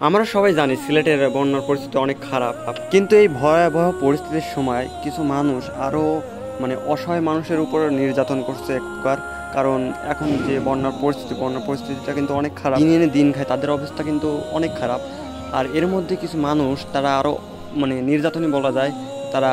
আমার সবাই জানি সিলেটের বন্যার পরিস্থিতি অনেক খারাপ। কিন্তু এই ভয়াবহ পরিস্থিতির সময় কিছু মানুষ আরও মানে অসহায় মানুষের উপর নির্যাতন করছে এক প্রকার কারণ এখন যে বন্যার পরিস্থিতি, বন্যার পরিস্থিতিটা কিন্তু অনেক খারাপ। দিন এনে দিন খায়, তাদের অবস্থা কিন্তু অনেক খারাপ। আর এর মধ্যে কিছু মানুষ, তারা আরও মানে নির্যাতনই বলা যায়, তারা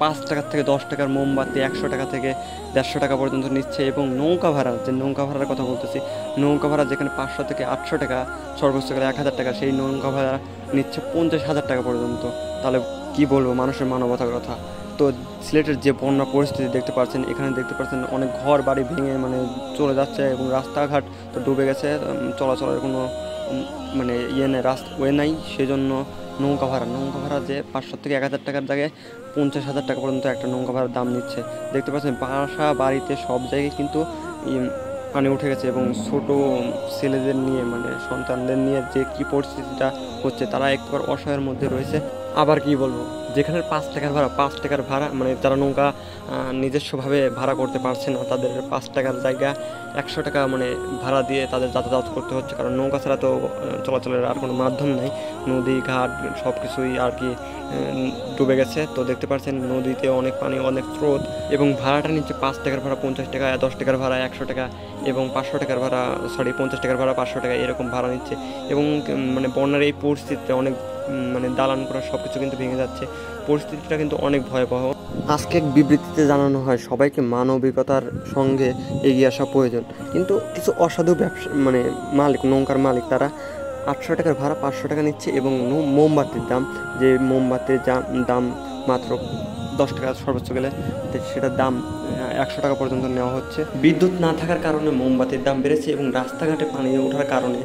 পাঁচ টাকার থেকে দশ টাকার মোমবাতি, একশো টাকা থেকে দেড়শো টাকা পর্যন্ত নিচ্ছে এবং নৌকা ভাড়া, যে নৌকা ভাড়ার কথা বলতেছি, নৌকা ভাড়া যেখানে পাঁচশো থেকে আটশো টাকা, সর্বোচ্চ গেলে এক হাজার টাকা, সেই নৌকা ভাড়া নিচ্ছে পঞ্চাশ হাজার টাকা পর্যন্ত। তাহলে কি বলব, মানুষের মানবতার কথা। তো সিলেটের যে বন্যা পরিস্থিতি দেখতে পাচ্ছেন, এখানে দেখতে পাচ্ছেন অনেক ঘর বাড়ি ভেঙে মানে চলে যাচ্ছে এবং রাস্তাঘাট তো ডুবে গেছে চলাচলের কোনো মানে ইয়ে নেই, রাস্তা ওয়ে নাই, সেজন্য নৌকা ভাড়া। নৌকা ভাড়া যে পাঁচশো থেকে এক হাজার টাকার জায়গায় পঞ্চাশ হাজার টাকা পর্যন্ত একটা নৌকা ভাড়ার দাম নিচ্ছে। দেখতে পাচ্ছেন, বাসা, বাড়িতে সব জায়গায় কিন্তু পানি উঠে গেছে এবং ছোট ছেলেদের নিয়ে মানে সন্তানদের নিয়ে যে কী পরিস্থিতিটা হচ্ছে, তারা একবার অসহায়ের মধ্যে রয়েছে। আবার কি বলব? যেখানে পাঁচ টাকার ভাড়া, পাঁচ টাকার ভাড়া মানে যারা নৌকা নিজস্বভাবে ভাড়া করতে পারছে না, তাদের পাঁচ টাকার জায়গা একশো টাকা মানে ভাড়া দিয়ে তাদের যাতায়াত করতে হচ্ছে। কারণ নৌকা ছাড়া তো চলাচলের আর কোনো মাধ্যম নেই। নদী, ঘাট সব কিছুই আর কি ডুবে গেছে। তো দেখতে পাচ্ছেন, নদীতে অনেক পানি, অনেক স্রোত এবং ভাড়াটা নিচ্ছে পাঁচ টাকার ভাড়া পঞ্চাশ টাকা, দশ টাকার ভাড়া একশো টাকা এবং পাঁচশো টাকার ভাড়া সরি পঞ্চাশ টাকার ভাড়া পাঁচশো টাকা এরকম ভাড়া নিচ্ছে। এবং মানে বন্যার এই পরিস্থিতিতে অনেক মানে দালান করা সব কিছু কিন্তু ভেঙে যাচ্ছে। পরিস্থিতিটা কিন্তু অনেক ভয়াবহ। আজকে এক বিবৃতিতে জানানো হয়, সবাইকে মানবিকতার সঙ্গে এগিয়ে আসা প্রয়োজন। কিন্তু কিছু অসাধু ব্যবসা মানে মালিক, নৌকার মালিক, তারা আটশো টাকার ভাড়া পাঁচশো টাকা নিচ্ছে এবং মোমবাতির দাম, যে মোমবাতির দাম মাত্র দশ টাকা সর্বোচ্চ গেলে সেটার দাম একশো টাকা পর্যন্ত নেওয়া হচ্ছে। বিদ্যুৎ না থাকার কারণে মোমবাতির দাম বেড়েছে এবং রাস্তাঘাটে পানি ওঠার কারণে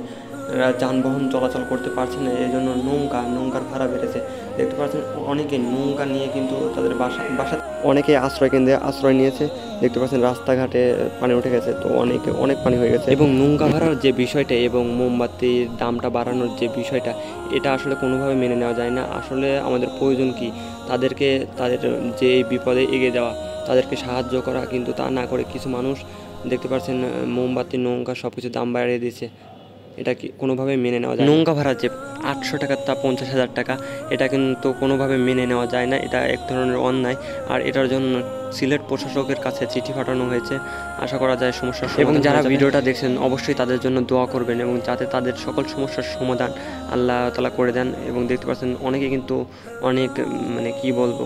যানবাহন চলাচল করতে পারছে না এই জন্য নৌকা, নৌকার ভাড়া বেড়েছে। দেখতে পাচ্ছেন অনেকে নৌকা নিয়ে কিন্তু তাদের বাসা বাসা অনেকে আশ্রয় কেন্দ্রে আশ্রয় নিয়েছে। দেখতে পাচ্ছেন রাস্তাঘাটে পানি উঠে গেছে, তো অনেকে, অনেক পানি হয়ে গেছে। এবং নৌকা ভাড়ার যে বিষয়টা এবং মোমবাতির দামটা বাড়ানোর যে বিষয়টা, এটা আসলে কোনোভাবে মেনে নেওয়া যায় না। আসলে আমাদের প্রয়োজন কি? তাদেরকে, তাদের যে বিপদে এগিয়ে যাওয়া, তাদেরকে সাহায্য করা, কিন্তু তা না করে কিছু মানুষ, দেখতে পাচ্ছেন মোমবাতি, নৌকা সব কিছু দাম বাড়িয়ে দিয়েছে। এটা কি কোনোভাবে মেনে নেওয়া যায় নৌকা ভাড়া যে আটশো টাকা তা পঞ্চাশ হাজার টাকা এটা কিন্তু কোনোভাবে মেনে নেওয়া যায় না। এটা এক ধরনের অন্যায়। আর এটার জন্য সিলেট প্রশাসকের কাছে চিঠি পাঠানো হয়েছে। আশা করা যায় সমস্যার এবং যারা ভিডিওটা দেখছেন অবশ্যই তাদের জন্য দোয়া করবেন এবং যাতে তাদের সকল সমস্যার সমাধান আল্লাহ তালা করে দেন। এবং দেখতে পাচ্ছেন অনেকে কিন্তু অনেক মানে কি বলব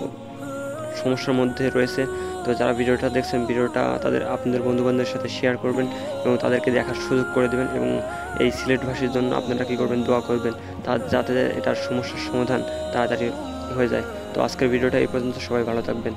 সমস্যার মধ্যে রয়েছে। তো যারা ভিডিওটা দেখছেন, ভিডিওটা তাদের আপনাদের বন্ধুবান্ধবের সাথে শেয়ার করবেন এবং তাদেরকে দেখার সুযোগ করে দেবেন এবং এই সিলেটবাসীর জন্য আপনারা কী করবেন, দোয়া করবেন তা যাতে এটার সমস্যার সমাধান তাড়াতাড়ি হয়ে যায়। তো আজকের ভিডিওটা এই পর্যন্ত, সবাই ভালো থাকবেন।